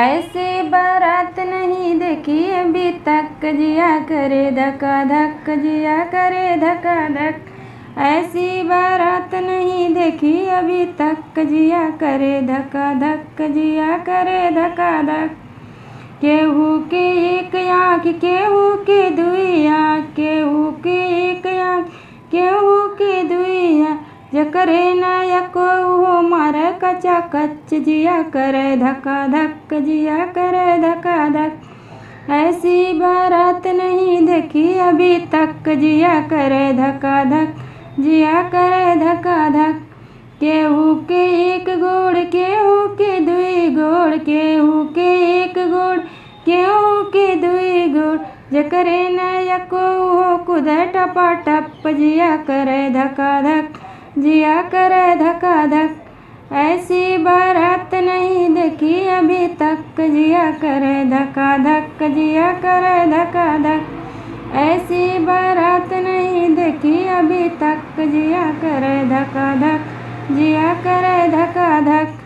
ऐसे बारात नहीं देखी अभी तक जिया करे धक्का धक, जिया करे धक्का धक। ऐसी बारात नहीं देखी अभी तक जिया करे धक्का धक, जिया करे धक्का धक। केहू के एक आँख, केहू के दुई आँख, केहू के एक आँख, केहू के दुई जकरे नया को हो मारे कचा कच जिया कर, धक्का धक जिया कर, धक्का धक ऐसी बारात नहीं देखी अभी तक, जिया कर, धक्का धक जिया कर, धक्का धक केहू के एक गोड़, केहू के दुई गोड़, केहू के एक गोड़, केहू के दुई गोड़। जकरे नया को हो कुद टपा टप, जिया करे, धक्का धक जिया करे धका धक, ऐसी बारात नहीं देखी अभी तक। जिया करे धका धक, जिया करे धका धक, ऐसी बारात नहीं देखी अभी तक। जिया करे धका धक, जिया करे धका धक